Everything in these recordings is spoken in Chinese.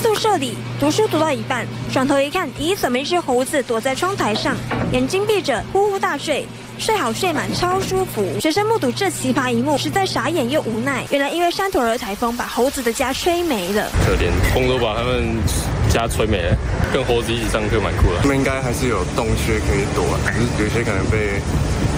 宿舍里读书读到一半，转头一看，咦，怎么一只猴子躲在窗台上，眼睛闭着，呼呼大睡，睡好睡满，超舒服。学生目睹这奇葩一幕，实在傻眼又无奈。原来因为山陀儿台风把猴子的家吹没了，可怜，风都把他们家吹没了，跟猴子一起上课蛮酷的。他们应该还是有洞穴可以躲，只是有些可能被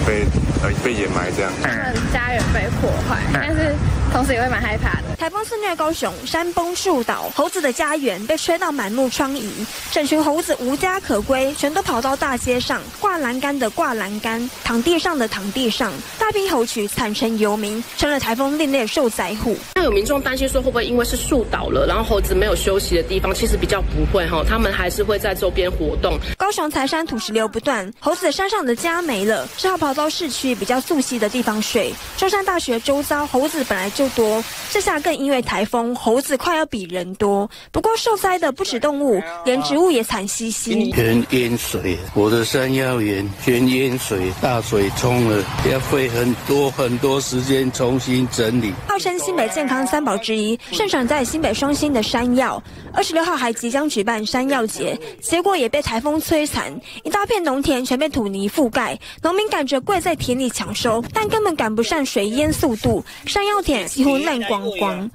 被呃被掩埋这样。他们家园被破坏，但是同时也会蛮害怕的。台风肆虐高雄，山崩树倒，猴子的家园被吹到满目疮痍，整群猴子无家可归，全都跑到大街上，挂栏杆的挂栏杆，躺地上的躺地上，大批猴群惨成游民，成了台风另类受灾户。那有民众担心说，会不会因为是树倒了，然后猴子没有休息的地方？其实比较不会哈，他们还是会在周边活动。高雄财山土石流不断，猴子山上的家没了，只好跑到市区比较素溪的地方睡。中山大学周遭猴子本来就多，这下更因为台风，猴子快要比人多。不过受灾的不止动物，连植物也惨兮兮。全淹水，我的山药园全淹水，大水冲了，要费很多很多时间重新整理。号称新北健康三宝之一，盛产在新北双星的山药，二十六号还即将举办山药节，结果也被台风摧残，一大片农田全被土泥覆盖，农民赶着跪在田里抢收，但根本赶不上水淹速度，山药田几乎烂光光。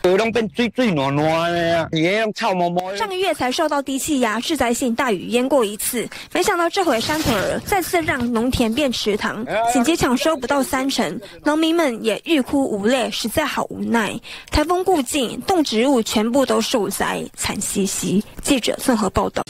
上个月才受到低气压致灾性大雨淹过一次，没想到这回山头儿再次让农田变池塘，紧急抢收不到三成，农民们也欲哭无泪，实在好无奈。台风过境，动植物全部都受灾，惨兮兮。记者综合报道。